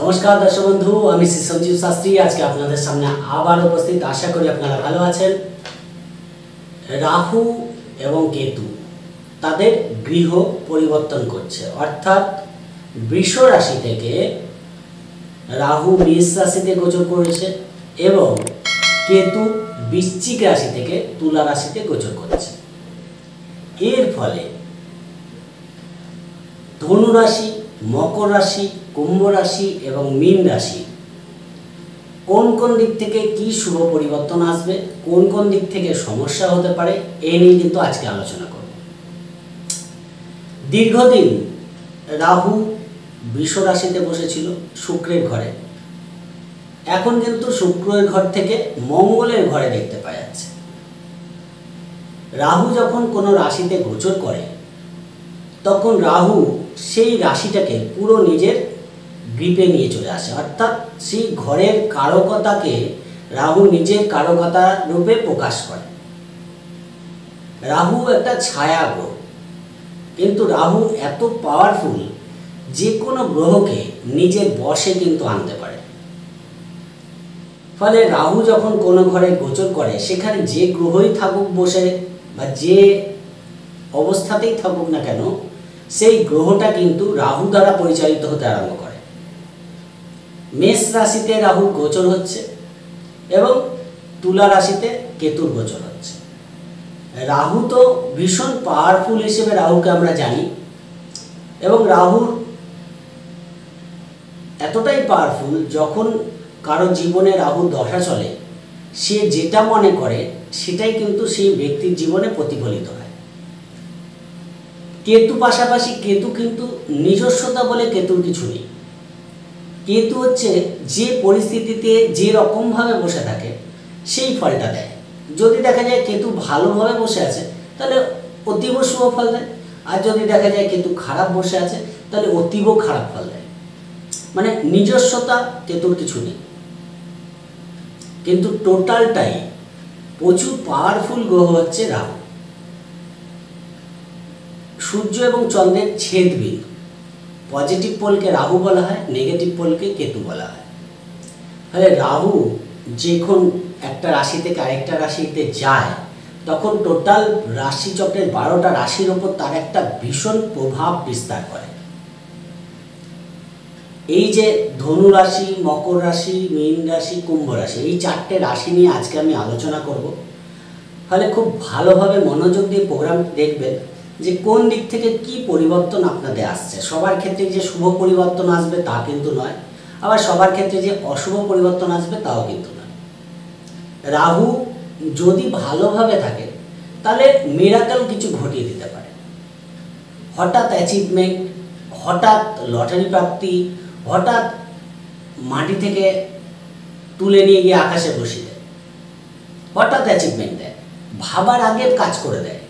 নমস্কার দর্শক বন্ধু, আমি শ্রী সঞ্জীব শাস্ত্রী। আজকে আপনাদের সামনে আবার উপস্থিত। আশা করি আপনারা ভালো আছেন। রাহু এবং কেতু তাদের গৃহ পরিবর্তন করছে। অর্থাৎ বৃষ রাশি থেকে রাহু মেষ রাশিতে গোচর করেছে এবং কেতু বৃশ্চিক রাশি থেকে তুলা রাশিতে গোচর করছে। এর ফলে ধনু রাশি মকর রাশি, কুম্ভ রাশি এবং মীন রাশি। কোন কোন দিক থেকে কি শুভ পরিবর্তন আসবে, কোন কোন দিক থেকে সমস্যা হতে পারে, এ নিয়ে কিন্তু আজকে আলোচনা করব। দীর্ঘদিন রাহু বৃষ রাশিতে বসেছিল, শুক্রের ঘরে। এখন কিন্তু শুক্রের ঘর থেকে মঙ্গলের ঘরে দেখতে পাওয়া যাচ্ছে। রাহু যখন কোনো রাশিতে গোচর করে, তখন রাহু সেই রাশিটাকে পুরো নিজের গ্রিপে নিয়ে চলে আসে। অর্থাৎ সেই ঘরের কারকতাকে রাহু নিজের কারকতা রূপে প্রকাশ করে। রাহু একটা ছায়া গ্রহ। কিন্তু রাহু এত পাওয়ারফুল যে কোনো গ্রহকে নিজের বশে কিন্তু আনতে পারে। ফলে রাহু যখন কোনো ঘরে গোচর করে, সেখানে যে গ্রহই থাকুক বসে বা যে অবস্থাতেই থাকুক না কেন সেই গ্রহটা কিন্তু রাহু দ্বারা পরিচালিত হতে আরম্ভ করে। মেষ রাশিতে রাহু গোচর হচ্ছে এবং তুলা রাশিতে কেতুর গোচর হচ্ছে। রাহু তো ভীষণ পাওয়ারফুল হিসেবে রাহুকে আমরা জানি এবং রাহুর এতটাই পাওয়ারফুল যখন কারও জীবনে রাহু দশা চলে, সে যেটা মনে করে সেটাই কিন্তু সেই ব্যক্তির জীবনে প্রতিফলিত হয়। কেতু পাশাপাশি কেতু কিন্তু নিজস্বতা বলে কেতুর কিছু নেই। কেতু হচ্ছে যে পরিস্থিতিতে যে রকমভাবে বসে থাকে, সেই ফলটা দেয়। যদি দেখা যায় কেতু ভালোভাবে বসে আছে, তাহলে অতীব শুভ ফল দেয়। আর যদি দেখা যায় কেতু খারাপ বসে আছে, তাহলে অতীব খারাপ ফল দেয়। মানে নিজস্বতা কেতুর কিছু নেই। কিন্তু টোটালটাই প্রচুর পাওয়ারফুল গ্রহ হচ্ছে রাহু। সূর্য এবং চন্দ্রের ছেদ বিন্দু পজিটিভ পোলকে রাহু বলা হয় নেগেটিভ পোলকে কেতু বলা হয়। তাহলে রাহু যখন একটা রাশি থেকে আরেকটা রাশিতে যায়, তখন টোটাল রাশিচক্রের বারোটা রাশির ওপর তার একটা ভীষণ প্রভাব বিস্তার করে। এই যে ধনু রাশি, মকর রাশি, মীন রাশি, কুম্ভ রাশি, এই চারটে রাশি নিয়ে আজকে আমি আলোচনা করব। ফলে খুব ভালোভাবে মনোযোগ দিয়ে প্রোগ্রাম দেখবেন। যে কোন দিক থেকে কি পরিবর্তন আপনাদের আসছে? সবার ক্ষেত্রে যে শুভ পরিবর্তন আসবে তা কিন্তু নয়, আবার সবার ক্ষেত্রে যে অশুভ পরিবর্তন আসবে তাও কিন্তু নয়। রাহু যদি ভালোভাবে থাকে, তাহলে মিরাকেল কিছু ঘটিয়ে দিতে পারে। হঠাৎ অ্যাচিভমেন্ট হঠাৎ লটারি প্রাপ্তি, হঠাৎ মাটি থেকে তুলে নিয়ে গিয়ে আকাশে বসিয়ে দেয়, হঠাৎ অ্যাচিভমেন্ট দেয়, ভাবার আগে কাজ করে দেয়।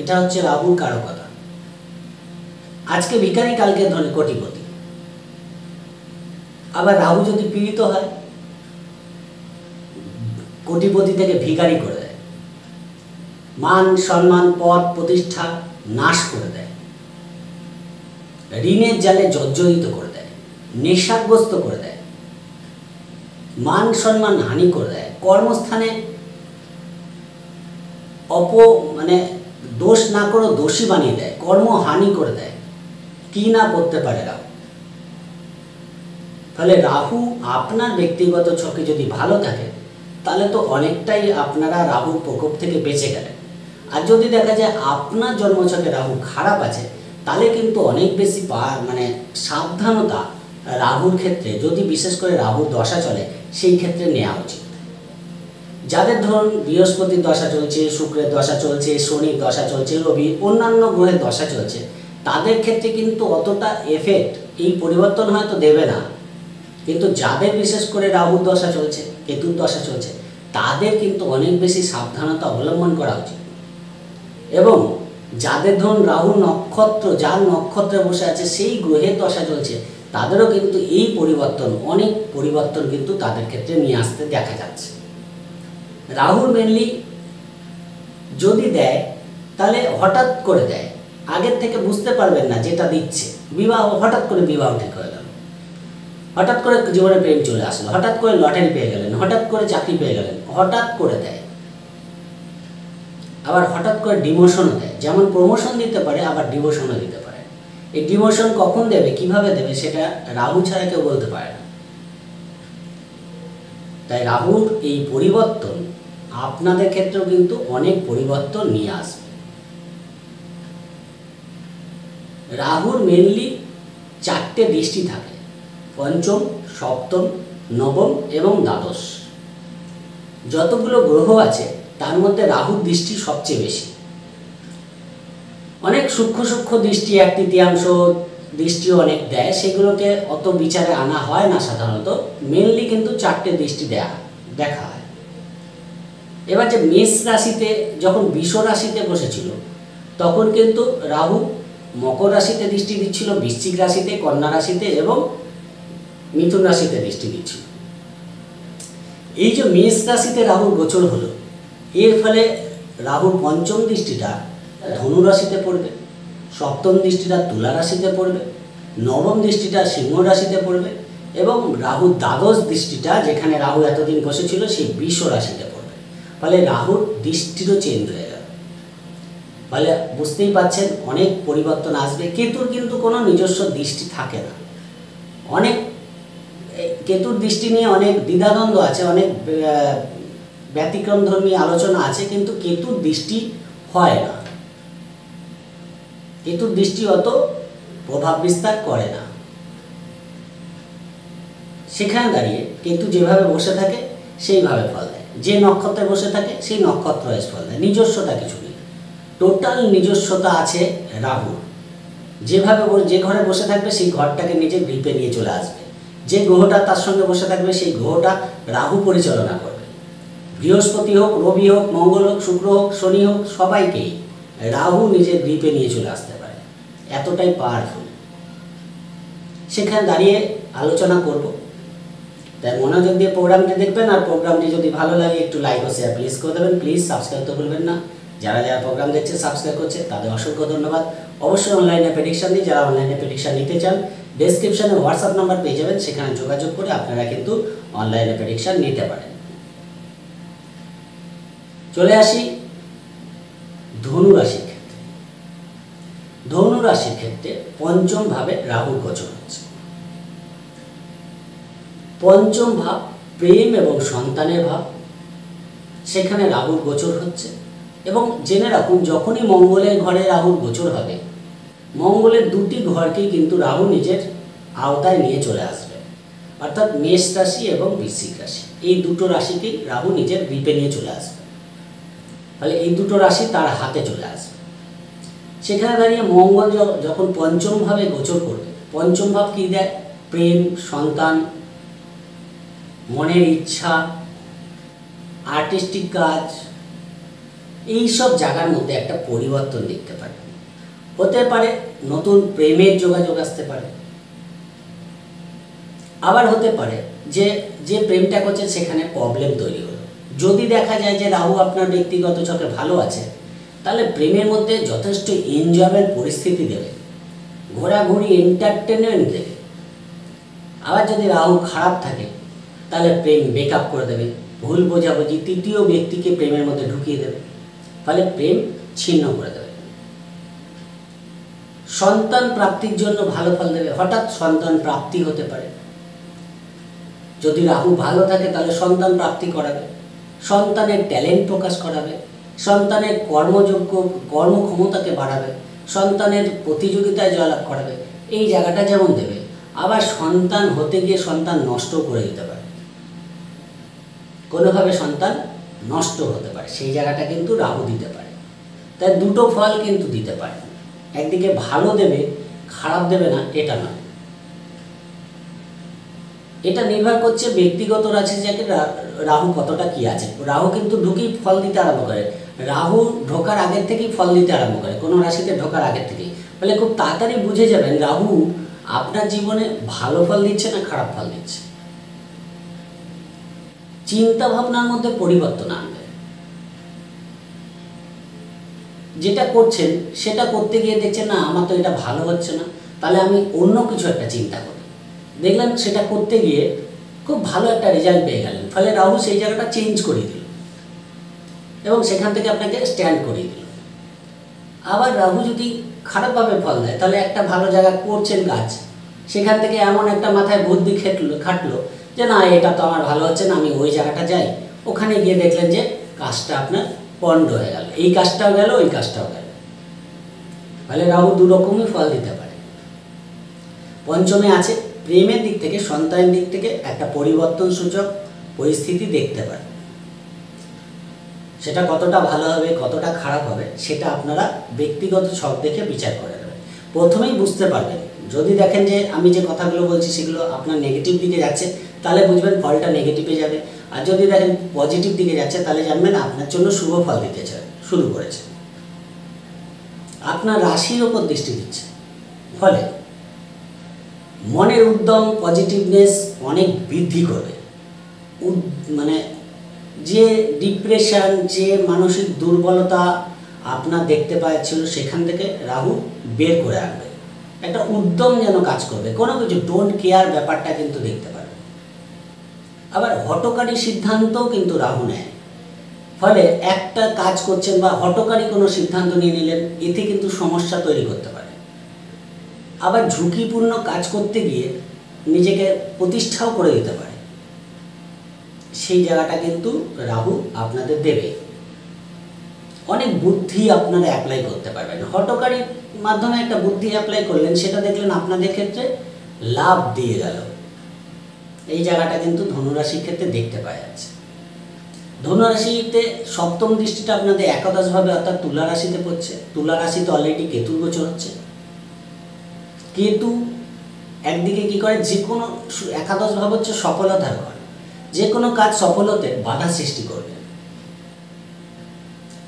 এটা হচ্ছে রাহুর কারকতা। আজকে ভিখারি কালকে ধনী কোটিপতি। আবার রাহু যদি পীড়িত হয়, কোটিপতি থেকে ভিখারি করে দেয়। মান, সম্মান, পদ, প্রতিষ্ঠা নাশ করে দেয়। ঋণের জালে জর্জরিত করে দেয়, নেশাগ্রস্ত করে দেয়। মান, সম্মান হানি করে দেয়। কর্মস্থানে অপ মানে দোষ না করে দোষী বানিয়ে দেয়। কর্মহানি করে দেয়। কি না করতে পারে রাহু? তাহলে রাহু আপনার ব্যক্তিগত ছকে যদি ভালো থাকে, তাহলে তো অনেকটাই আপনারা রাহুর প্রকোপ থেকে বেঁচে গেলেন। আর যদি দেখা যায় আপনার জন্মছকে রাহু খারাপ আছে, তাহলে কিন্তু অনেক বেশি মানে সাবধানতা রাহুর ক্ষেত্রে, যদি বিশেষ করে রাহুর দশা চলে, সেই ক্ষেত্রে নেওয়া উচিত। যাদের ধরুন বৃহস্পতির দশা চলছে, শুক্রের দশা চলছে, শনির দশা চলছে রবি অন্যান্য গ্রহের দশা চলছে, তাদের ক্ষেত্রে কিন্তু অতটা এফেক্ট এই পরিবর্তন হয়তো দেবে না। কিন্তু যাদের বিশেষ করে রাহুর দশা চলছে, কেতুর দশা চলছে, তাদের কিন্তু অনেক বেশি সাবধানতা অবলম্বন করা উচিত। এবং যাদের ধরুন রাহু নক্ষত্র, যার নক্ষত্রে বসে আছে, সেই গ্রহের দশা চলছে, তাদেরও কিন্তু এই পরিবর্তন, অনেক পরিবর্তন কিন্তু তাদের ক্ষেত্রে নিয়ে আসতে দেখা যাচ্ছে। রাহুল মেনলি যদি দেয়, তাহলে হঠাৎ করে দেয়। আগের থেকে বুঝতে পারবেন না যেটা দিচ্ছে। বিবাহ, হঠাৎ করে বিবাহ ঠিক হয়ে গেল। হঠাৎ করে জীবনে প্রেম চলে আসলো। হঠাৎ করে লটারি পেয়ে গেলেন। হঠাৎ করে চাকরি পেয়ে গেলেন। হঠাৎ করে দেয়। আবার হঠাৎ করে ডিমোশনও দেয়। যেমন প্রমোশন দিতে পারে, আবার ডিমোশনও দিতে পারে। এই ডিমোশন কখন দেবে, কীভাবে দেবে, সেটা রাহু ছাড়া কেউ বলতে পারে না। তাই রাহুর এই পরিবর্তন আপনাদের ক্ষেত্রেও কিন্তু অনেক পরিবর্তন নিয়ে আসবে। রাহুর মেনলি চারটে দৃষ্টি থাকে, পঞ্চম, সপ্তম, নবম এবং দ্বাদশ। যতগুলো গ্রহ আছে, তার মধ্যে রাহুর দৃষ্টি সবচেয়ে বেশি। অনেক সূক্ষ্ম সূক্ষ্ম দৃষ্টি, এক তৃতীয়াংশ দৃষ্টি অনেক দেয়, সেগুলোকে অত বিচারে আনা হয় না সাধারণত। মেনলি কিন্তু চারটে দৃষ্টি দেয়া, দেখা হয়। এবার যে মেষ রাশিতে যখন বিষ রাশিতে বসেছিল, তখন কিন্তু রাহু মকর রাশিতে দৃষ্টি দিচ্ছিল, বৃশ্চিক রাশিতে, কন্যা রাশিতে এবং মিথুন রাশিতে দৃষ্টি দিচ্ছিল। এই যে মেষ রাশিতে রাহুর গোচর হলো, এর ফলে রাহুর পঞ্চম দৃষ্টিটা ধনু রাশিতে পড়বে, সপ্তম দৃষ্টিটা তুলা রাশিতে পড়বে, নবম দৃষ্টিটা সিংহ রাশিতে পড়বে এবং রাহুর দ্বাদশ দৃষ্টিটা যেখানে রাহু এতদিন বসেছিল, সেই বিষ রাশিতে পড়বে। ফলে রাহুর দৃষ্টিরও চেঞ্জ হয়ে গেল। ফলে বুঝতেই পাচ্ছেন অনেক পরিবর্তন আসবে। কেতুর কিন্তু কোনো নিজস্ব দৃষ্টি থাকে না। অনেক কেতুর দৃষ্টি নিয়ে অনেক দ্বিধাদ্বন্দ্ব আছে, অনেক ব্যতিক্রম ধর্মী আলোচনা আছে, কিন্তু কেতুর দৃষ্টি হয় না। কেতুর দৃষ্টি অত প্রভাব বিস্তার করে না। সেখানে দাঁড়িয়ে কেতু যেভাবে বসে থাকে, সেইভাবে ফল যে নক্ষত্রে বসে থাকে, সেই নক্ষত্র এসে ফল দেয়। নিজস্বতা কিছু নেই। টোটাল নিজস্বতা আছে রাহু। যেভাবে যে ঘরে বসে থাকবে, সেই ঘরটাকে নিজে গ্রিপে নিয়ে চলে আসবে। যে গ্রহটা তার সঙ্গে বসে থাকবে, সেই গ্রহটা রাহু পরিচালনা করবে। বৃহস্পতি হোক, রবি হোক, মঙ্গল হোক, শুক্র হোক, শনি হোক, সবাইকেই রাহু নিজের গ্রিপে নিয়ে চলে আসতে পারে। এতটাই পাওয়ারফুল সেখানে দাঁড়িয়ে আলোচনা করব। তাই মনোযোগ দিয়ে প্রোগ্রামটি দেখবেন আর প্রোগ্রামটি যদি ভালো লাগে, একটু লাইক ও শেয়ার প্লিজ করে দেবেন। প্লিজ সাবস্ক্রাইব তো করবেন না। যারা যারা প্রোগ্রাম দেখছে সাবস্ক্রাইব করছে, তাদের অসংখ্য ধন্যবাদ। অবশ্যই অনলাইনে প্রেডিকশন দিই যারা অনলাইনে প্রেডিকশন নিতে চান ডেসক্রিপশনে হোয়াটসঅ্যাপ নাম্বার পেয়ে যাবেন। সেখানে যোগাযোগ করে আপনারা কিন্তু অনলাইনে প্রেডিকশন নিতে পারেন। চলে আসি ধনু রাশির ক্ষেত্রে। ধনু রাশির ক্ষেত্রে পঞ্চম ভাবে রাহু গোচর হচ্ছে। পঞ্চম ভাব, প্রেম এবং সন্তানের ভাব। সেখানে রাহুর গোচর হচ্ছে এবং জেনে রাখুন, যখনই মঙ্গলের ঘরে রাহুর গোচর হবে, মঙ্গলের দুটি ঘরকেই কিন্তু রাহু নিজের আওতায় নিয়ে চলে আসবে। অর্থাৎ মেষ রাশি এবং বৃশ্চিক রাশি, এই দুটো রাশিকেই রাহু নিজের গ্রিপে নিয়ে চলে আসবে। ফলে এই দুটো রাশি তার হাতে চলে আসবে। সেখানে দাঁড়িয়ে মঙ্গল যখন পঞ্চম ভাবে গোচর করবে, পঞ্চম ভাব কী দেয়? প্রেম, সন্তান মনের ইচ্ছা আর্টিস্টিক কাজ এই সব জায়গার মধ্যে একটা পরিবর্তন দেখতে পারবেন হতে পারে নতুন প্রেমের যোগাযোগ আসতে পারে। আবার হতে পারে যে যে প্রেমটা করছে সেখানে প্রবলেম তৈরি হলো। যদি দেখা যায় যে রাহু আপনার ব্যক্তিগত চকে ভালো আছে, তাহলে প্রেমের মধ্যে যথেষ্ট এনজয়ের পরিস্থিতি দেবে। ঘোরাঘুরি এন্টারটেনমেন্ট দেবে। আবার যদি রাহু খারাপ থাকে তাহলে প্রেম বেকআপ করে দেবে। ভুল বোঝাবুঝি তৃতীয় ব্যক্তিকে প্রেমের মধ্যে ঢুকিয়ে দেবে। ফলে প্রেম ছিন্ন করে দেবে। সন্তান প্রাপ্তির জন্য ভালো ফল দেবে। হঠাৎ সন্তান প্রাপ্তি হতে পারে। যদি রাহু ভালো থাকে, তাহলে সন্তান প্রাপ্তি করাবে। সন্তানের ট্যালেন্ট প্রকাশ করাবে। সন্তানের কর্মযোগ্য কর্মক্ষমতাকে বাড়াবে। সন্তানের প্রতিযোগিতায় জয়লাভ করাবে। এই জায়গাটা যেমন দেবে, আবার সন্তান হতে গিয়ে সন্তান নষ্ট করে দিতে পারে। কোনোভাবে সন্তান নষ্ট হতে পারে, সেই জায়গাটা কিন্তু রাহু দিতে পারে। তাই দুটো ফল কিন্তু দিতে পারে। একদিকে ভালো দেবে, খারাপ দেবে না, এটা নয়। এটা নির্ভর করছে ব্যক্তিগত রাশি যাকে রাহু কতটা কি আছে। রাহু কিন্তু ঢুকেই ফল দিতে আরম্ভ করে। রাহু ঢোকার আগের থেকেই ফল দিতে আরম্ভ করে, কোনো রাশিতে ঢোকার আগের থেকেই। ফলে খুব তাড়াতাড়ি বুঝে যাবেন রাহু আপনার জীবনে ভালো ফল দিচ্ছে না খারাপ ফল দিচ্ছে। চিন্তা ভাবনার মধ্যে পরিবর্তন আনবে। যেটা করছেন, সেটা করতে গিয়ে দেখছেন, না, আমার তো এটা ভালো হচ্ছে না। তাহলে আমি অন্য কিছু একটা চিন্তা করি। দেখলাম সেটা করতে গিয়ে খুব ভালো একটা রেজাল্ট পেয়ে গেলেন। ফলে রাহু সেই জায়গাটা চেঞ্জ করে দিল এবং সেখান থেকে আপনাকে স্ট্যান্ড করিয়ে দিল। আবার রাহু যদি খারাপভাবে ফল দেয়, তাহলে একটা ভালো জায়গা করছেন গাছ, সেখান থেকে এমন একটা মাথায় বুদ্ধি খেটলো, খাটলো যে না, এটা তো আমার ভালো হচ্ছে না, আমি ওই জায়গাটা যাই। ওখানে গিয়ে দেখলেন যে কাজটা আপনার পণ্ড হয়ে গেল। এই কাজটাও গেল, ওই কাজটাও গেল। ফলে রাহু দু রকমই ফল দিতে পারে। পঞ্চমে আছে প্রেমের দিক থেকে, সন্তানের দিক থেকে একটা পরিবর্তন সূচক, পরিস্থিতি দেখতে পারে। সেটা কতটা ভালো হবে, কতটা খারাপ হবে, সেটা আপনারা ব্যক্তিগত ছক দেখে বিচার করে নেবেন। প্রথমেই বুঝতে পারবেন। যদি দেখেন যে আমি যে কথাগুলো বলছি, সেগুলো আপনার নেগেটিভ দিকে যাচ্ছে তাহলে বুঝবেন ফলটা নেগেটিভে যাবে। আর যদি দেখেন পজিটিভ দিকে যাচ্ছে, তাহলে জানবেন আপনার জন্য শুভ ফল দিতে শুরু করেছে। আপনার রাশির ওপর দৃষ্টি দিচ্ছে। ফলে মনের উদ্যম পজিটিভনেস অনেক বৃদ্ধি করবে। মানে যে ডিপ্রেশন যে মানসিক দুর্বলতা আপনার দেখতে পাচ্ছিল, সেখান থেকে রাহু বের করে আনবে। একটা উদ্যম যেন কাজ করবে। কোনো কিছু ডোন্ট কেয়ার ব্যাপারটা কিন্তু দেখতে পারবে আবার হটকারী সিদ্ধান্তও কিন্তু রাহু নেয়। ফলে একটা কাজ করছেন বা হটকারী কোনো সিদ্ধান্ত নিয়ে নিলেন, এতে কিন্তু সমস্যা তৈরি করতে পারে। আবার ঝুঁকিপূর্ণ কাজ করতে গিয়ে নিজেকে প্রতিষ্ঠাও করে দিতে পারে। সেই জায়গাটা কিন্তু রাহু আপনাদের দেবে। অনেক বুদ্ধি আপনারা অ্যাপ্লাই করতে পারবেন। হটকারীর মাধ্যমে একটা বুদ্ধি অ্যাপ্লাই করলেন, সেটা দেখলেন আপনাদের ক্ষেত্রে লাভ দিয়ে গেল। এই জায়গাটা কিন্তু ধনুরাশির ক্ষেত্রে দেখতে পাওয়া যাচ্ছে। ধনুরাশিতে সপ্তম দৃষ্টিটা আপনাদের একাদশভাবে অর্থাৎ তুলা রাশিতে পড়ছে। তুলা রাশিতে অলরেডি কেতুর গোচর হচ্ছে। কেতু একদিকে কি করে? যে কোনো সু- একাদশ ভাব হচ্ছে সফলতার ঘর। যে কোনো কাজ সফলতে বাধা সৃষ্টি করবে।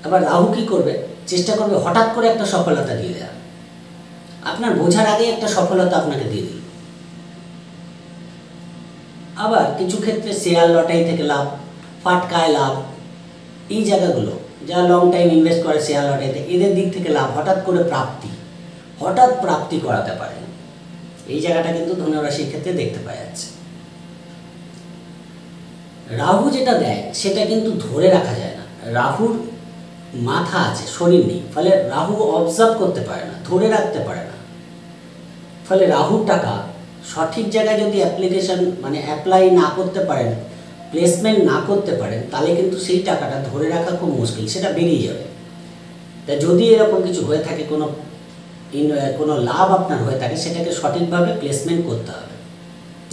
আবার রাহু কি করবে? চেষ্টা করবে হঠাৎ করে একটা সফলতা দিয়ে দেওয়া আপনার বোঝার আগে একটা সফলতা আপনাকে দিয়ে দিল আবার কিছু ক্ষেত্রে শেয়ার, লটারি থেকে লাভ, ফাটকায় লাভ, এই জায়গাগুলো যারা লং টাইম ইনভেস্ট করে শেয়ার, লটারিতে, এদের দিক থেকে লাভ, হঠাৎ করে প্রাপ্তি, হঠাৎ প্রাপ্তি করাতে পারে। এই জায়গাটা কিন্তু ধনুরাশির ক্ষেত্রে দেখতে পাওয়া যাচ্ছে। রাহু যেটা দেয়, সেটা কিন্তু ধরে রাখা যায় না। রাহুর মাথা আছে, শরীর নেই, ফলে রাহু অবজার্ভ করতে পারে না, ধরে রাখতে পারে না। ফলে রাহুর টাকা সঠিক জায়গায় যদি অ্যাপ্লিকেশন মানে অ্যাপ্লাই না করতে পারেন প্লেসমেন্ট না করতে পারেন, তাহলে কিন্তু সেই টাকাটা ধরে রাখা খুব মুশকিল, সেটা বেরিয়ে যাবে। তা যদি এরকম কিছু হয়ে থাকে, কোনো কোনো লাভ আপনার হয়ে থাকে, সেটাকে সঠিকভাবে প্লেসমেন্ট করতে হবে।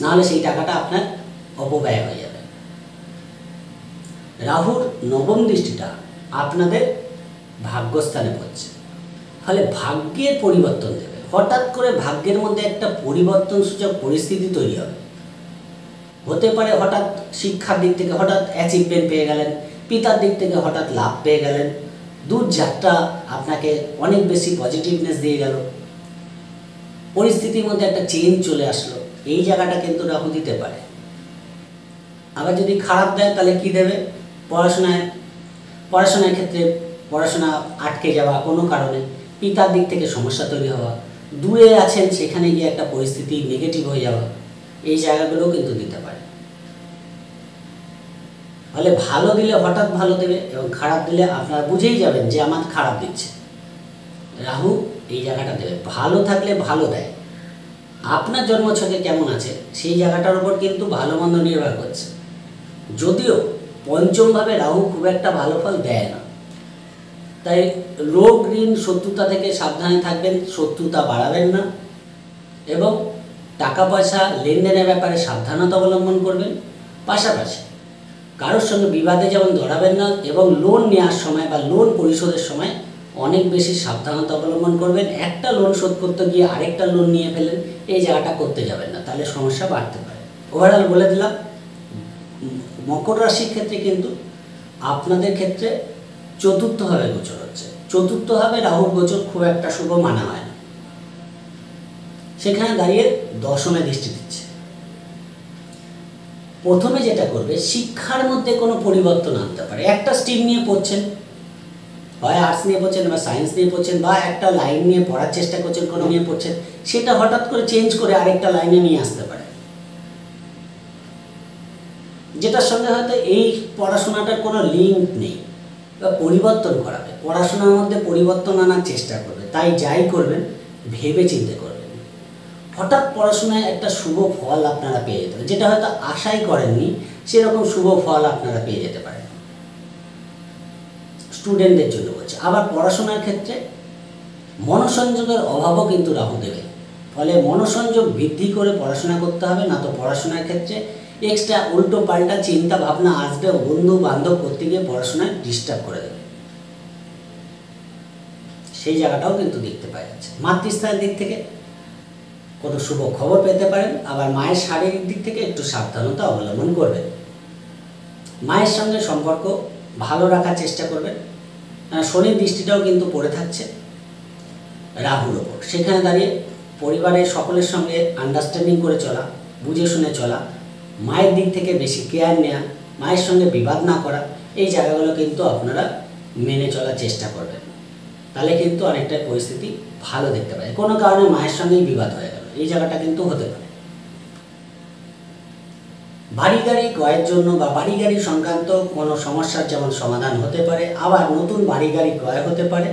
নাহলে সেই টাকাটা আপনার অপব্যয় হয়ে যাবে। রাহুর নবম দৃষ্টিটা আপনাদের ভাগ্যস্থানে পড়ছে। ফলে ভাগ্যের পরিবর্তন দেবে। হঠাৎ করে ভাগ্যের মধ্যে একটা পরিবর্তন সূচক পরিস্থিতি তৈরি হবে। হতে পারে হঠাৎ শিক্ষার দিক থেকে হঠাৎ অ্যাচিভমেন্ট পেয়ে গেলেন, পিতার দিক থেকে হঠাৎ লাভ পেয়ে গেলেন দূর যাত্রা আপনাকে অনেক বেশি পজিটিভনেস দিয়ে গেল। পরিস্থিতির মধ্যে একটা চেঞ্জ চলে আসলো, এই জায়গাটা কিন্তু রাহু দিতে পারে। আবার যদি খারাপ দেয়, তাহলে কি দেবে? পড়াশোনায়, পড়াশোনার ক্ষেত্রে পড়াশোনা আটকে যাওয়া কোনো কারণে, পিতার দিক থেকে সমস্যা তৈরি হওয়া দূরে আছেন, সেখানে গিয়ে একটা পরিস্থিতি নেগেটিভ হয়ে যাওয়া, এই জায়গাগুলোও কিন্তু দিতে পারে। ফলে ভালো দিলে হঠাৎ ভালো দেবে এবং খারাপ দিলে আপনারা বুঝেই যাবেন যে আমার খারাপ দিচ্ছে। রাহু এই জায়গাটা দেবে। ভালো থাকলে ভালো দেয়। আপনার জন্মছকে কেমন আছে, সেই জায়গাটার উপর কিন্তু ভালো মন্দ নির্ভর করছে। যদিও পঞ্চমভাবে রাহু খুব একটা ভালো ফল দেয় না। তাই রোগ ঋণ শত্রুতা থেকে সাবধানে থাকবেন, শত্রুতা বাড়াবেন না। এবং টাকা পয়সা লেনদেনের ব্যাপারে সাবধানতা অবলম্বন করবেন। পাশাপাশি কারোর সঙ্গে বিবাদে যেমন ধরাবেন না এবং লোন নেওয়ার সময় বা লোন পরিশোধের সময় অনেক বেশি সাবধানতা অবলম্বন করবেন। একটা লোন শোধ করতে গিয়ে আরেকটা লোন নিয়ে ফেলেন এই জায়গাটা করতে যাবেন না, তাহলে সমস্যা বাড়তে পারে। ওভারঅল বলে দিলাম, মকর রাশির ক্ষেত্রে কিন্তু আপনাদের ক্ষেত্রে চতুর্থভাবে গোচর হচ্ছে। চতুর্থভাবে রাহুর গোচর খুব একটা শুভ মানা হয় না। সেখানে দাঁড়িয়ে দশমে দৃষ্টি দিচ্ছে। প্রথমে যেটা করবে, শিক্ষার মধ্যে কোনো পরিবর্তন আনতে পারে। একটা স্ট্রিম নিয়ে পড়ছেন, হয় আর্টস নিয়ে পড়ছেন, বা সায়েন্স নিয়ে পড়ছেন, বা একটা লাইন নিয়ে পড়ার চেষ্টা করছেন, কোনো নিয়ে পড়ছেন, সেটা হঠাৎ করে চেঞ্জ করে আরেকটা লাইনে নিয়ে আসতে পারে। যেটার সঙ্গে হয়তো এই পড়াশোনাটার কোনো লিঙ্ক নেই। বা পরিবর্তন করাবে। পড়াশোনার মধ্যে পরিবর্তন আনার চেষ্টা করবে। তাই যাই করবেন, ভেবে চিন্তে করবেন। হঠাৎ পড়াশোনায় একটা শুভ ফল আপনারা পেয়ে যেতে যেটা হয়তো আশাই করেননি, সেরকম শুভ ফল আপনারা পেয়ে যেতে পারেন। স্টুডেন্টদের জন্য বলছে। আবার পড়াশোনার ক্ষেত্রে মনোসংযোগের অভাবও কিন্তু রাহু দেবে ফলে মনোসংযোগ বৃদ্ধি করে পড়াশোনা করতে হবে, না তো পড়াশোনার ক্ষেত্রে এক্সট্রা উল্টো পাল্টা চিন্তা ভাবনা আসবে বন্ধু বান্ধব করতে গিয়ে পড়াশোনায় ডিস্টার্ব করে দেবে। সেই জায়গাটাও কিন্তু দেখতে পাওয়া যাচ্ছে। মাতৃস্থানের দিক থেকে কোনো শুভ খবর পেতে পারেন, আবার মায়ের শারীরিক দিক থেকে একটু সাবধানতা অবলম্বন করবেন। মায়ের সঙ্গে সম্পর্ক ভালো রাখার চেষ্টা করবেন। শনির দৃষ্টিটাও কিন্তু পড়ে থাকছে রাহুর ওপর। সেখানে দাঁড়িয়ে পরিবারের সকলের সঙ্গে আন্ডারস্ট্যান্ডিং করে চলা, বুঝে শুনে চলা মায়ের দিক থেকে বেশি কেয়ার নেওয়া মায়ের সঙ্গে বিবাদ না করা, এই জায়গাগুলো কিন্তু আপনারা মেনে চলার চেষ্টা করবেন। তাহলে কিন্তু অনেকটাই পরিস্থিতি ভালো দেখতে পারে কোনো কারণে মায়ের সঙ্গেই বিবাদ হয়ে গেল। এই জায়গাটা কিন্তু হতে পারে। বাড়ি গাড়ি ক্রয়ের জন্য বা বাড়ি গাড়ি সংক্রান্ত কোনো সমস্যার যেমন সমাধান হতে পারে, আবার নতুন বাড়ি গাড়ি ক্রয় হতে পারে।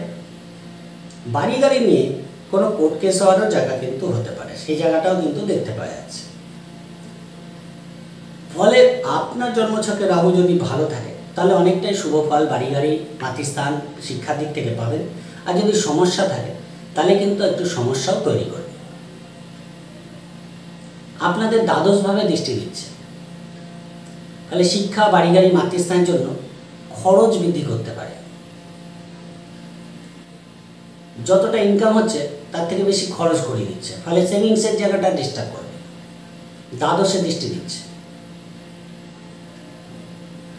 বাড়ি গাড়ি নিয়ে কোনো কোর্ট কেস হওয়ারও জায়গা কিন্তু হতে পারে। সেই জায়গাটাও কিন্তু দেখতে পাওয়া যাচ্ছে। ফলে আপনার জন্মছকে রাহু যদি ভালো থাকে, তাহলে অনেকটাই শুভ ফল বাড়ি গাড়ি মাতৃস্থান শিক্ষার দিক থেকে পাবেন। আর যদি সমস্যা থাকে, তাহলে কিন্তু একটু সমস্যাও তৈরি করবে। আপনাদের দ্বাদশভাবে দৃষ্টি দিচ্ছে। তাহলে শিক্ষা, বাড়ি গাড়ি মাতৃস্থানের জন্য খরচ বৃদ্ধি করতে পারে। যতটা ইনকাম হচ্ছে, তার থেকে বেশি খরচ করে দিচ্ছে। ফলে সেভিংসের জায়গাটা ডিস্টার্ব করবে। দ্বাদশে দৃষ্টি দিচ্ছে।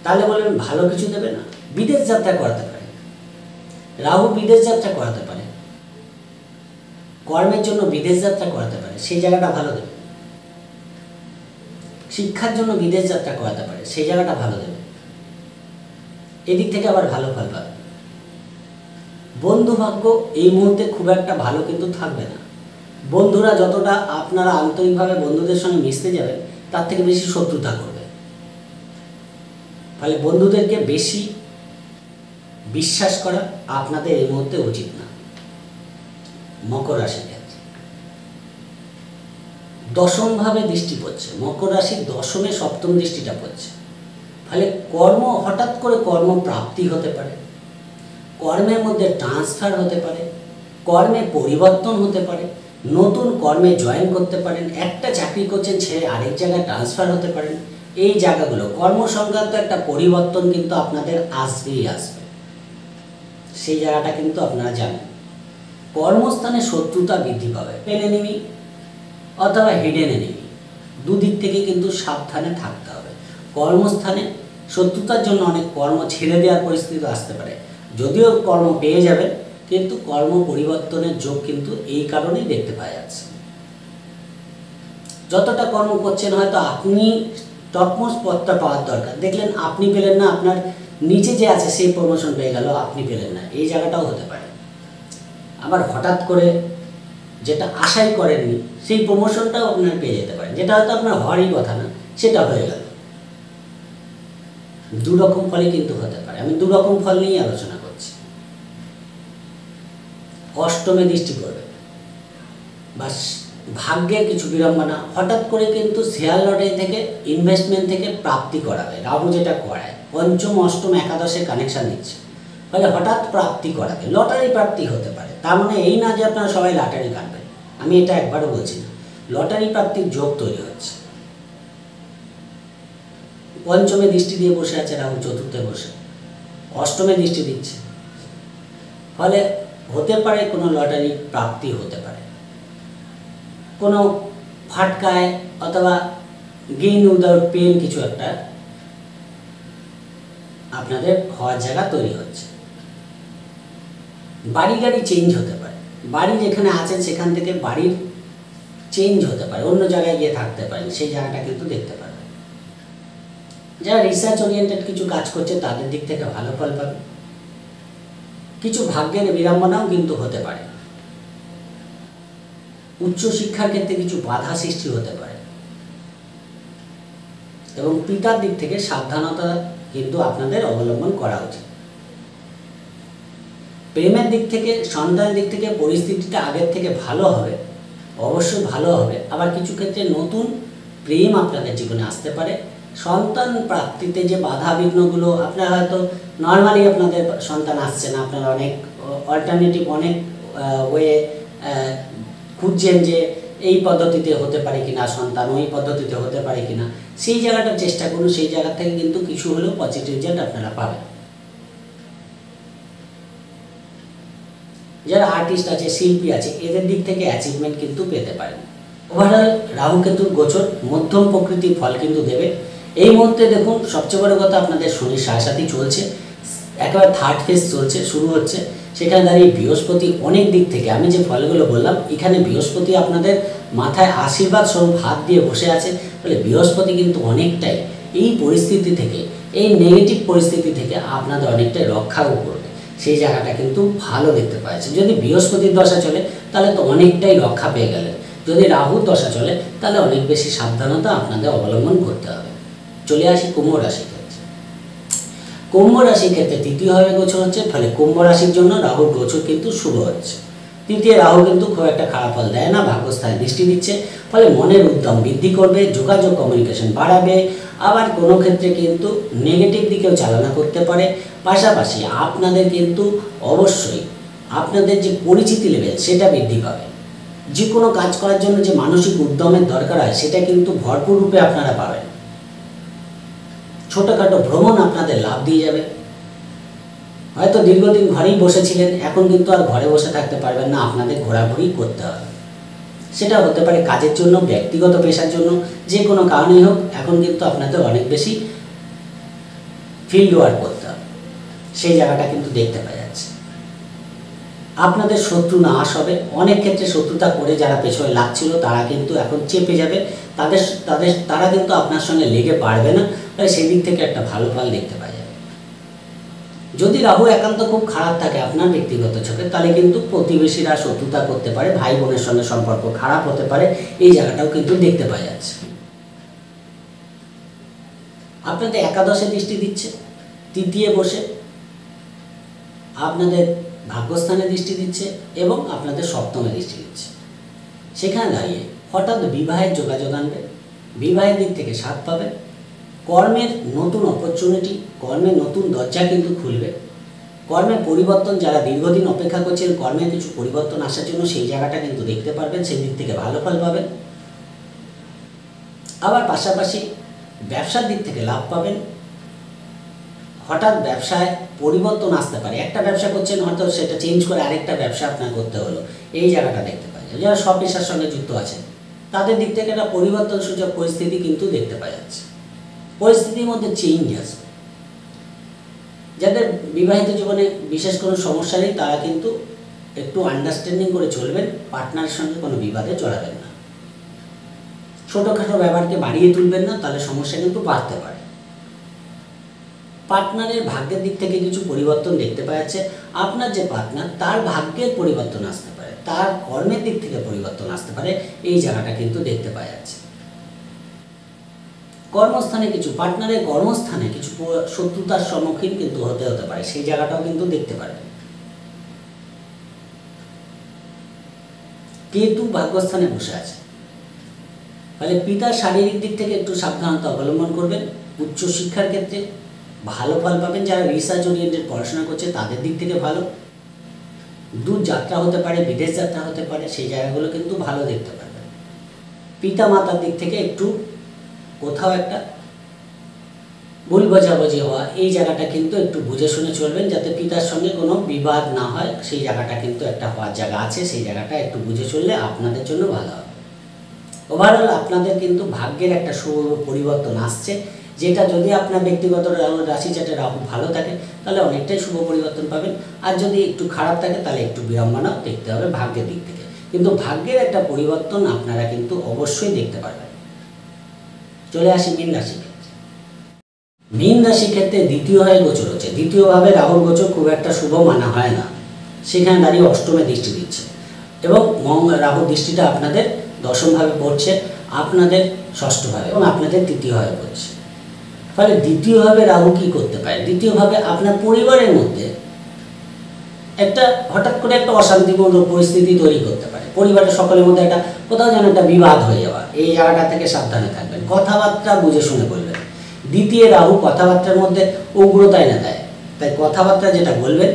তাহলে বলবেন ভালো কিছু দেবে না। বিদেশ যাত্রা করাতে পারে। রাহু বিদেশ যাত্রা করাতে পারে। কর্মের জন্য বিদেশ যাত্রা করাতে পারে। সেই জায়গাটা ভালো দেবে। শিক্ষার জন্য বিদেশ যাত্রা করাতে পারে। সেই জায়গাটা ভালো দেবে। এদিক থেকে আবার ভালো ফল পাবে। বন্ধু ভাগ্য এই মুহূর্তে খুব একটা ভালো কিন্তু থাকবে না। বন্ধুরা যতটা আপনারা আন্তরিকভাবে বন্ধুদের সঙ্গে মিশতে যাবেন, তার থেকে বেশি শত্রুতা করবে। ফলে বন্ধুদেরকে বেশি বিশ্বাস করা আপনাদের এই মুহূর্তে উচিত না। মকর রাশির ক্ষেত্রে। দশমভাবে দৃষ্টি পড়ছে। মকর রাশির দশমে সপ্তম দৃষ্টিটা পড়ছে। ফলে কর্ম, হঠাৎ করে কর্ম প্রাপ্তি হতে পারে। কর্মের মধ্যে ট্রান্সফার হতে পারে। কর্মে পরিবর্তন হতে পারে। নতুন কর্মে জয়েন করতে পারেন। একটা চাকরি করছেন ছেড়ে আরেক জায়গায় ট্রান্সফার হতে পারেন। এই জায়গাগুলো, কর্মসংক্রান্ত একটা পরিবর্তন কিন্তু আপনাদের আসবেই আসবে। সেই জায়গাটা কিন্তু আপনারা জানেন। কর্মস্থানে শত্রুতা বৃদ্ধি পাবে পেন এনিমি অথবা হিডেন এনিমি দুদিক থেকে কিন্তু সাবধানে থাকতে হবে। কর্মস্থানে শত্রুতার জন্য অনেক কর্ম ছেড়ে দেওয়ার পরিস্থিতি আসতে পারে। যদিও কর্ম পেয়ে যাবেন কিন্তু কর্ম পরিবর্তনের যোগ কিন্তু এই কারণেই দেখতে পাওয়া যাচ্ছে। যতটা কর্ম করছেন হয়তো আপনি টপমোস্ট পদটা পাওয়ার দরকার। দেখলেন আপনি পেলেন না, আপনার নিচে যে আছে সেই প্রমোশন পেয়ে গেল, আপনি পেলেন না। এই জায়গাটাও হতে পারে। আবার হঠাৎ করে যেটা আশাই করেননি, সেই প্রমোশনটাও আপনার পেয়ে যেতে পারেন। যেটা হয়তো আপনার হওয়ারই কথা না, সেটা হয়ে গেল। দু রকম ফলই কিন্তু হতে পারে। আমি দু রকম ফল নিয়েই আলোচনা করছি। অষ্টমে দৃষ্টি করবে বা ভাগ্যের কিছু বিড়ম্বনা, হঠাৎ করে কিন্তু শেয়ার লটারি থেকে ইনভেস্টমেন্ট থেকে প্রাপ্তি করাবে। রাহু যেটা করায়, পঞ্চম, অষ্টম, একাদশে কানেকশান দিচ্ছে ফলে হঠাৎ প্রাপ্তি করাবে, লটারি প্রাপ্তি হতে পারে। তার মানে এই না যে আপনারা সবাই লটারি কাটবেন, আমি এটা একবারও বলছি না। লটারি প্রাপ্তির যোগ তৈরি হচ্ছে। পঞ্চমে দৃষ্টি দিয়ে বসে আছে রাহু, চতুর্থে বসে। অষ্টমে দৃষ্টি দিচ্ছে। ফলে হতে পারে কোনো লটারি প্রাপ্তি হতে পারে। কোনো ফাটকায় অথবা গেইন উইদাউট পেন কিছু একটা আপনাদের হওয়ার জায়গা তৈরি হচ্ছে। বাড়ি গাড়ি চেঞ্জ হতে পারে। বাড়ি যেখানে আছেন সেখান থেকে বাড়ির চেঞ্জ হতে পারে। অন্য জায়গায় গিয়ে থাকতে পারেন। সেই জায়গাটা কিন্তু দেখতে পারবেন। যারা রিসার্চ ওরিয়েন্টেড কিছু কাজ করছে, তাদের দিক থেকে ভালো ফল পাবে। কিছু ভাগ্যের বিড়ম্বনাও কিন্তু হতে পারে। উচ্চশিক্ষার ক্ষেত্রে কিছু বাধা সৃষ্টি হতে পারে। এবং পিতার দিক থেকে সাবধানতা কিন্তু আপনাদের অবলম্বন করা উচিত। প্রেমের দিক থেকে, সন্তানের দিক থেকে পরিস্থিতিটা আগের থেকে ভালো হবে, অবশ্যই ভালো হবে। আবার কিছু ক্ষেত্রে নতুন প্রেম আপনাদের জীবনে আসতে পারে। সন্তান প্রাপ্তিতে যে বাধা বিঘ্নগুলো আপনারা হয়তো নর্মালি আপনাদের সন্তান আসছে না, আপনারা অনেক অল্টারনেটিভ অনেক ওয়ে খুঁজছেন যে এই পদ্ধতিতে হতে পারে কিনা সন্তান, ওই পদ্ধতিতে হতে পারে কিনা, সেই জায়গাটা চেষ্টা করুন, সেই জায়গা থেকে কিন্তু কিছু হলেও পজিটিভ রেজাল্ট আপনারা পাবেন। যারা আর্টিস্ট আছে, শিল্পী আছে, এদের দিক থেকে অ্যাচিভমেন্ট কিন্তু পেতে পারেন। ওভারঅল রাহু কেতুর গোচর, মধ্যম প্রকৃতির ফল কিন্তু দেবে। এই মুহূর্তে দেখুন, সবচেয়ে বড় কথা আপনাদের শনির সাথে চলছে, একেবারে থার্ড ফেজ চলছে, শুরু হচ্ছে। সেখানে দাঁড়িয়ে বৃহস্পতি অনেক দিক থেকে, আমি যে ফলগুলো বললাম, এখানে বৃহস্পতি আপনাদের মাথায় আশীর্বাদ স্বরূপ হাত দিয়ে বসে আছে, ফলে বৃহস্পতি কিন্তু অনেকটাই এই পরিস্থিতি থেকে, এই নেগেটিভ পরিস্থিতি থেকে আপনাদের অনেকটাই রক্ষাও করবে। সেই জায়গাটা কিন্তু ভালো দেখতে পাচ্ছে যদি বৃহস্পতির দশা চলে, তাহলে তো অনেকটাই রক্ষা পেয়ে গেলেন। যদি রাহুর দশা চলে, তাহলে অনেক বেশি সাবধানতা আপনাদের অবলম্বন করতে হবে। চলে আসি কুম্ভ রাশি ক্ষেত্রে কুম্ভ রাশির ক্ষেত্রে তৃতীয়ভাবে গোচর হচ্ছে, ফলে কুম্ভ রাশির জন্য রাহুর গোচর কিন্তু শুভ হচ্ছে। তৃতীয় রাহু কিন্তু খুব একটা খারাপ ফল দেয় না, ভাগ্যস্থানে দৃষ্টি দিচ্ছে, ফলে মনের উদ্যম বৃদ্ধি করবে, যোগাযোগ কমিউনিকেশন বাড়াবে, আবার কোনো ক্ষেত্রে কিন্তু নেগেটিভ দিকেও চালনা করতে পারে। পাশাপাশি আপনাদের কিন্তু অবশ্যই আপনাদের যে পরিচিতি লেভেল সেটা বৃদ্ধি পাবে। যে কোনো কাজ করার জন্য যে মানসিক উদ্যমের দরকার হয়, সেটা কিন্তু ভরপুর রূপে আপনারা পাবেন। ছোটোখাটো ভ্রমণ আপনাদের লাভ দিয়ে যাবে। হয়তো দীর্ঘদিন ঘরেই বসেছিলেন, এখন কিন্তু আর ঘরে বসে থাকতে পারবেন না, আপনাদের ঘোরাঘুরি করতে হবে। সেটা হতে পারে কাজের জন্য, ব্যক্তিগত পেশার জন্য, যে কোনো কারণেই হোক, এখন কিন্তু আপনাদের অনেক বেশি ফিল্ড ওয়ার্ক করতে হবে। সেই জায়গাটা কিন্তু দেখতে পাওয়া যাচ্ছে। আপনাদের শত্রু নাশ হবে। অনেক ক্ষেত্রে শত্রুতা করে যারা পেছনে লাগছিল, তারা কিন্তু এখন চেপে যাবে। তাদের তাদের, তারা কিন্তু আপনার সঙ্গে লেগে পারবে না। তাই সেদিক থেকে একটা ভালো ফল দেখতে পাওয়া যাবে যদি রাহু একান্ত খুব খারাপ থাকে আপনার ব্যক্তিগত চোখে, তাহলে কিন্তু প্রতিবেশীরা শত্রুতা করতে পারে ভাই বোনের সঙ্গে সম্পর্ক খারাপ হতে পারে, এই জায়গাটাও কিন্তু দেখতে পাওয়া যাচ্ছে। আপনাদের একাদশে দৃষ্টি দিচ্ছে, তৃতীয় বসে। আপনাদের ভাগ্যস্থানে দৃষ্টি দিচ্ছে এবং আপনাদের সপ্তমে দৃষ্টি দিচ্ছে। সেখানে দাঁড়িয়ে হঠাৎ বিবাহের যোগাযোগ আনবে, বিবাহের দিক থেকে স্বাদ পাবে কর্মের নতুন অপরচুনিটি কর্মের নতুন দরজা কিন্তু খুলবে। কর্মের পরিবর্তন, যারা দীর্ঘদিন অপেক্ষা করছেন কর্মের কিছু পরিবর্তন আসার জন্য সেই জায়গাটা কিন্তু দেখতে পারবেন সেই দিক থেকে ভালো ফল পাবেন। আবার পাশাপাশি ব্যবসার দিক থেকে লাভ পাবেন। হঠাৎ ব্যবসায় পরিবর্তন আসতে পারে। একটা ব্যবসা করছেন, হয়তো সেটা চেঞ্জ করে আরেকটা ব্যবসা আপনার করতে হলো। এই জায়গাটা দেখতে পাওয়া যায়। যারা সব পেশার সঙ্গে যুক্ত আছেন, তাদের দিক থেকে একটা পরিবর্তন সুযোগ পরিস্থিতি কিন্তু দেখতে পাওয়া যাচ্ছে। পরিস্থিতির মধ্যে চেঞ্জ আসবে যাদের বিবাহিত জীবনে বিশেষ কোনো সমস্যা নেই, তারা কিন্তু একটু আন্ডারস্ট্যান্ডিং করে চলবেন পার্টনারের সঙ্গে কোনো বিবাদে জড়াবেন না। ছোটোখাটো ব্যাপারকে বাড়িয়ে তুলবেন না, তাহলে সমস্যা কিন্তু বাড়তে পারে। পার্টনারের ভাগ্যের দিক থেকে কিছু পরিবর্তন দেখতে পাওয়া যাচ্ছে। আপনার যে পার্টনার তার ভাগ্যের পরিবর্তন আসতে পারে, তার কর্মের দিক থেকে পরিবর্তন আসতে পারে, এই জায়গাটা কিন্তু দেখতে পাওয়া যাচ্ছে। কর্মস্থানে কিছু পার্টনারের কর্মস্থানে কিছু শত্রুতার সম্মুখীন কিন্তু হতে হতে পারে। সেই জায়গাটাও কিন্তু দেখতে পারবেন কেতু ভাগ্যস্থানে বসে আছে? ফলে পিতার শারীরিক দিক থেকে একটু সাবধানতা অবলম্বন করবেন। উচ্চ শিক্ষার ক্ষেত্রে ভালো ফল পাবেন। যারা রিসার্চ ওরিয়েন্টেড পড়াশোনা করছে, তাদের দিক থেকে ভালো। দূর যাত্রা হতে পারে, বিদেশ যাত্রা হতে পারে, সেই জায়গাগুলো কিন্তু ভালো দেখতে পারবেন। পিতা মাতার দিক থেকে একটু কোথাও একটা ভুল বোঝাবুঝি হওয়া, এই জায়গাটা কিন্তু একটু বুঝে শুনে চলবেন যাতে পিতার সঙ্গে কোনো বিবাদ না হয়। সেই জায়গাটা কিন্তু একটা হওয়ার জায়গা আছে, সেই জায়গাটা একটু বুঝে চললে আপনাদের জন্য ভালো হবে। ওভারঅল আপনাদের কিন্তু ভাগ্যের একটা শুভ পরিবর্তন আসছে, যেটা যদি আপনার ব্যক্তিগত রাশি চাটে রাহু ভালো থাকে, তাহলে অনেকটাই শুভ পরিবর্তন পাবেন। আর যদি একটু খারাপ থাকে, তাহলে একটু বিড়ম্বনা দেখতে হবে ভাগ্যের দিক থেকে। কিন্তু ভাগ্যের একটা পরিবর্তন আপনারা কিন্তু অবশ্যই দেখতে পারবেন। চলে আসি মীন রাশি ক্ষেত্রে। মীন রাশি ক্ষেত্রে দ্বিতীয় হয় গোচর হচ্ছে। দ্বিতীয়ভাবে রাহুর গোচর খুব একটা শুভ মানা হয় না। সেখানে দাঁড়িয়ে অষ্টমে দৃষ্টি দিচ্ছে। এবং রাহুর দৃষ্টিটা আপনাদের দশমভাবে পড়ছে, আপনাদের ষষ্ঠভাবে এবং আপনাদের তৃতীয়ভাবে পড়ছে। ফলে দ্বিতীয়ভাবে রাহু কি করতে পারে? দ্বিতীয়ভাবে আপনার পরিবারের মধ্যে একটা হঠাৎ করে একটা অশান্তিপূর্ণ পরিস্থিতি তৈরি করতে পারে। পরিবারের সকলের মধ্যে একটা কোথাও যেন একটা বিবাদ হয়ে যাওয়া, এই জায়গাটা থেকে সাবধানে থাকবেন। কথাবার্তা বুঝে শুনে বলবেন। দ্বিতীয় রাহু কথাবার্তার মধ্যে উগ্রতা এনে দেয়। তাই কথাবার্তা যেটা বলবেন,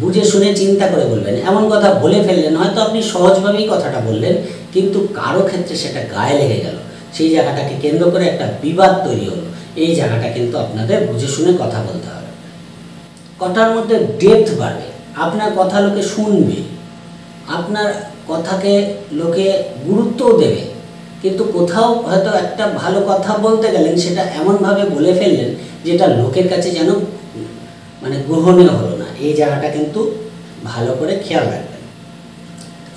বুঝে শুনে চিন্তা করে বলবেন। এমন কথা বলে ফেললেন, হয়তো আপনি সহজভাবেই কথাটা বললেন, কিন্তু কারও ক্ষেত্রে সেটা গায়ে লেগে গেল। সেই জায়গাটাকে কেন্দ্র করে একটা বিবাদ তৈরি হলো। এই জায়গাটা কিন্তু আপনাদের বুঝে শুনে কথা বলতে হবে। কথার মধ্যে ডেপথ বাড়বে। আপনার কথা লোকে শুনবে। আপনার কথাকে লোকে গুরুত্বও দেবে। কিন্তু কোথাও হয়তো একটা ভালো কথা বলতে গেলেন, সেটা এমনভাবে বলে ফেললেন, যেটা লোকের কাছে যেন মানে গ্রহণীয় হলো না। এই জায়গাটা কিন্তু ভালো করে খেয়াল রাখবেন।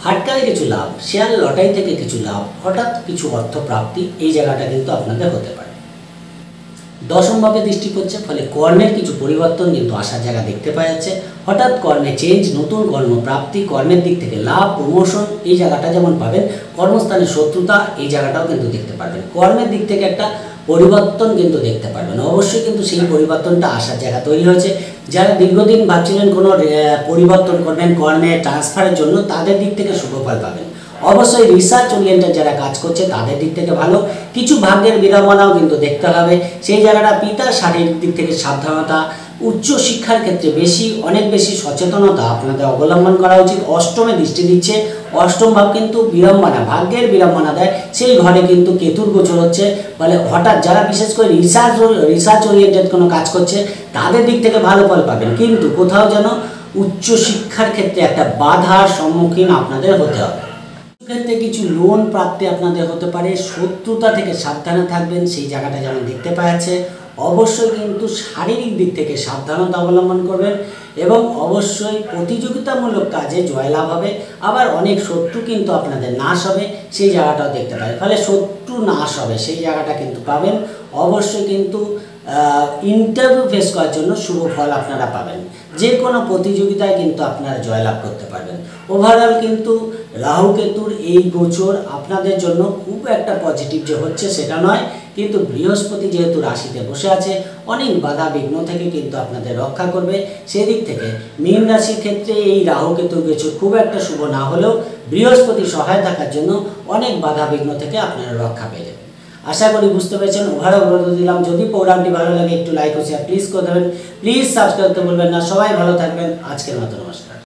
ফাটকারে কিছু লাভ, শেয়ার লটারি থেকে কিছু লাভ, হঠাৎ কিছু অর্থ প্রাপ্তি এই জায়গাটা কিন্তু আপনাদের হতে পারে। দশমভাবে দৃষ্টি করছে ফলে কর্মের কিছু পরিবর্তন কিন্তু আসার জায়গা দেখতে পাওয়া যাচ্ছে। হঠাৎ কর্মে চেঞ্জ নতুন কর্মপ্রাপ্তি, কর্মের দিক থেকে লাভ প্রমোশন এই জায়গাটা যেমন পাবেন, কর্মস্থানে শত্রুতা, এই জায়গাটাও কিন্তু দেখতে পারবেন। কর্মের দিক থেকে একটা পরিবর্তন কিন্তু দেখতে পারবেন। অবশ্যই কিন্তু সেই পরিবর্তনটা আসার জায়গা তৈরি হয়েছে। যারা দীর্ঘদিন ভাবছিলেন কোনো পরিবর্তন করবেন কর্মে ট্রান্সফারের জন্য, তাদের দিক থেকে শুভফল পাবেন। অবশ্যই রিসার্চ ওরিয়েন্টেড যারা কাজ করছে, তাদের দিক থেকে ভালো। কিছু ভাগ্যের বিড়ম্বনাও কিন্তু দেখতে হবে। সেই জায়গাটা পিতার শারীরিক দিক থেকে সাবধানতা, উচ্চ শিক্ষার ক্ষেত্রে বেশি, অনেক বেশি সচেতনতা আপনাদের অবলম্বন করা উচিত। অষ্টমে দৃষ্টি দিচ্ছে। অষ্টম ভাব কিন্তু বিড়ম্বনা, ভাগ্যের বিড়ম্বনা দেয়। সেই ঘরে কিন্তু কেতুর গোচর হচ্ছে। ফলে হঠাৎ যারা বিশেষ করে রিসার্চ রিসার্চ ওরিয়েন্টেড কোনো কাজ করছে, তাদের দিক থেকে ভালো ফল পাবেন। কিন্তু কোথাও যেন উচ্চ শিক্ষার ক্ষেত্রে একটা বাধার সম্মুখীন আপনাদের হতে হবে। ক্ষেত্রে কিছু লোন প্রাপ্তি আপনাদের হতে পারে। শত্রুতা থেকে সাবধানে থাকবেন, সেই জায়গাটা যেমন দেখতে পাওয়া যাচ্ছে অবশ্যই কিন্তু শারীরিক দিক থেকে সাবধানতা অবলম্বন করবেন এবং অবশ্যই প্রতিযোগিতামূলক কাজে জয়লাভ হবে। আবার অনেক শত্রু কিন্তু আপনাদের নাশ হবে, সেই জায়গাটাও দেখতে পাবেন। ফলে শত্রু নাশ হবে, সেই জায়গাটা কিন্তু পাবেন। অবশ্যই কিন্তু ইন্টারভিউ ফেস করার জন্য শুভ ফল আপনারা পাবেন। যে কোনো প্রতিযোগিতায় কিন্তু আপনারা জয়লাভ করতে পারবেন। ওভারঅল কিন্তু রাহু কেতুর এই গোচর আপনাদের জন্য খুব একটা পজিটিভ যে হচ্ছে সেটা নয়, কিন্তু বৃহস্পতি যেহেতু রাশিতে বসে আছে, অনেক বাধা বিঘ্ন থেকে কিন্তু আপনাদের রক্ষা করবে। সেদিক থেকে মীন রাশির ক্ষেত্রে এই রাহু কেতুর গোচর খুব একটা শুভ না হলেও বৃহস্পতি সহায় থাকার জন্য অনেক বাধা বিঘ্ন থেকে আপনারা রক্ষা যাবেন আশা করি বুঝতে পেরেছেন ওভারঅল বলে দিলাম, যদি প্রোগ্রামটি ভালো লাগে, একটু লাইক ও শেয়ার প্লিজ করে দেবেন। প্লিজ সাবস্ক্রাইব করতে বলবেন না, সবাই ভালো থাকবেন, আজকের মতো নমস্কার।